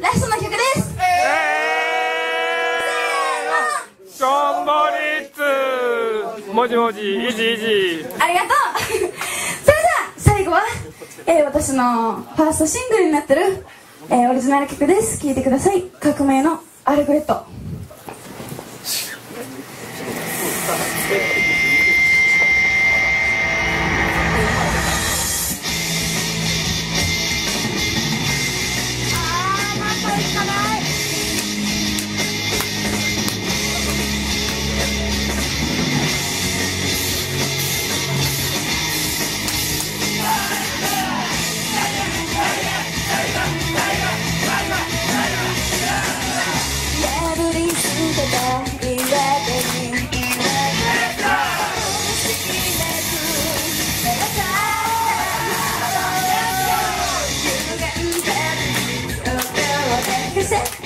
ラストの曲です。頑張りっつもじもじいじいじありがとう。それでは最後は、えー私のファーストシングルになってる、えーオリジナル曲です。聴いてください。革命のアルフレッド it?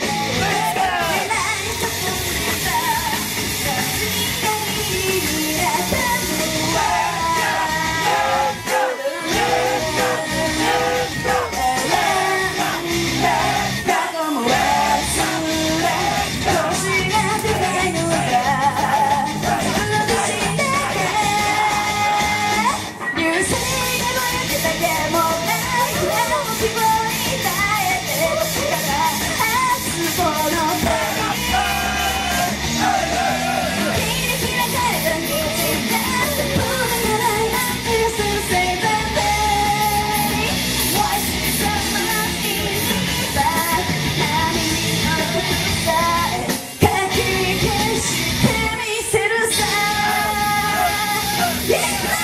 Yeah!